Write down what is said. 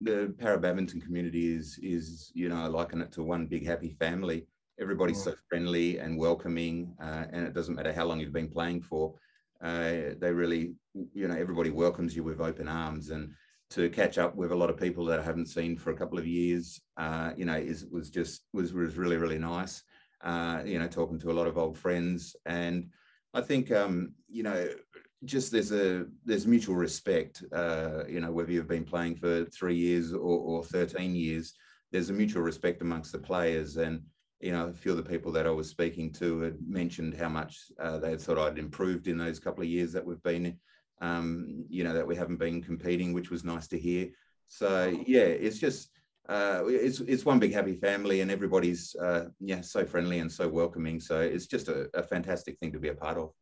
the para badminton community is is you know I liken it to one big happy family. Everybody's so friendly and welcoming, uh, and it doesn't matter how long you've been playing for. Uh, they really, you know, everybody welcomes you with open arms, and to catch up with a lot of people that I haven't seen for a couple of years, uh, you know, is was just was was really really nice. Uh, you know, talking to a lot of old friends, and I think um, you know, just there's a there's mutual respect. Uh, you know, whether you've been playing for three years or, or 13 years, there's a mutual respect amongst the players, and you know, a few of the people that I was speaking to had mentioned how much uh, they thought I'd improved in those couple of years that we've been um, you know, that we haven't been competing, which was nice to hear. So yeah, it's just uh, it's it's one big happy family, and everybody's uh, yeah so friendly and so welcoming. So it's just a, a fantastic thing to be a part of.